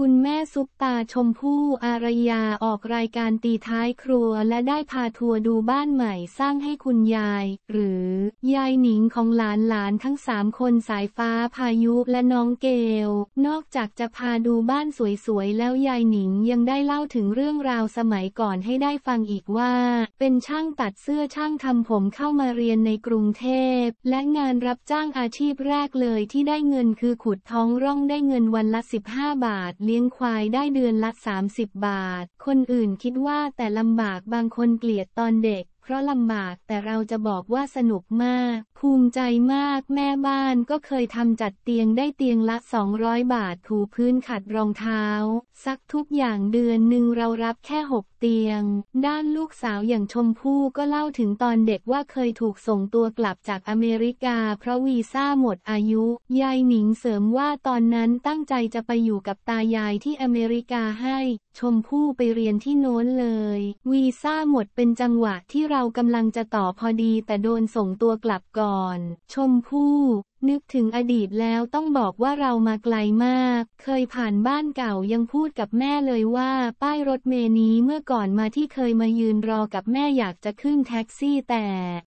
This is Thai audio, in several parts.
คุณแม่ซุปตาชมพู่อารยาออกรายการตีท้ายครัวและได้พาทัวร์ดูบ้านใหม่สร้างให้คุณยาย หรือยายหนิงของหลานหลานทั้งสามคนสายฟ้าพายุและน้องเกล นอกจากจะพาดูบ้านสวยๆ แล้วยายหนิงยังได้เล่าถึงเรื่องราวสมัยก่อนให้ได้ฟังอีกว่า เป็นช่างตัดเสื้อช่างทำผมเข้ามาเรียนในกรุงเทพ และงานรับจ้างอาชีพแรกเลยที่ได้เงินคือขุดท้องร่องได้เงินวันละ 15 บาทเลี้ยงควายได้เดือนละ 30 บาท คนอื่นคิดว่าแต่ลำบากบางคนเกลียดตอนเด็ก เพราะลำบากแต่เราจะบอกว่าสนุกมาก ภูมิใจมากแม่บ้านก็เคยทำจัดเตียงได้เตียงละ 200 บาทถูพื้นขัดรองเท้า ซักทุกอย่างเดือนหนึ่งเรารับแค่ 6 เตียง ด้านลูกสาวอย่างชมพู่ก็เล่าถึงตอนเด็กว่าเคยถูกส่งตัวกลับจากอเมริกา เพราะวีซ่าหมดอายุ ยายหนิงเสริมว่าตอนนั้นตั้งใจจะไปอยู่กับตายายที่อเมริกาให้ ชมพู่ไปเรียนที่โน้นเลย วีซ่าหมดเป็นจังหวะที่เราเรากำลังจะต่อพอดีแต่โดนส่งตัวกลับก่อน ชมพู่ นึกถึงอดีตแล้วต้องบอกว่าเรามาไกลมาก เคยผ่านบ้านเก่ายังพูดกับแม่เลยว่า ป้ายรถเมนี้เมื่อก่อนมาที่เคยมายืนรอกับแม่อยากจะขึ้นแท็กซี่แต่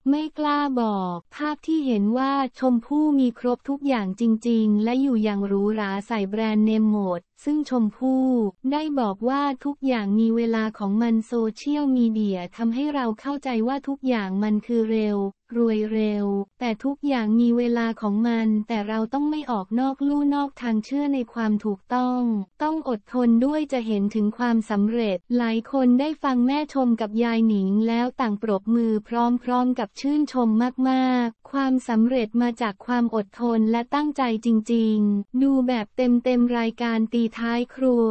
ไม่กล้าบอก ภาพที่เห็นว่าชมพู่มีครบทุกอย่างจริง ๆ และอยู่อย่างหรูหราใส่แบรนด์เนมหมดซึ่งชมพู่ได้บอกว่าทุกอย่างมีเวลาของมันโซเชียลมีเดียทำให้เราเข้าใจว่าทุกอย่างมันคือเร็ว รวยเร็ว แต่ทุกอย่างมีเวลาของมัน แต่เราต้องไม่ออกนอกลู่นอกทางเชื่อในความถูกต้อง ต้องอดทนด้วยจะเห็นถึงความสำเร็จ หลายคนได้ฟังแม่ชมกับยายหนิงแล้วต่างปรบมือพร้อมๆกับชื่นชมมากๆ ความสำเร็จมาจากความอดทนและตั้งใจจริง ๆ ดูแบบเต็มๆรายการตีท้ายครัว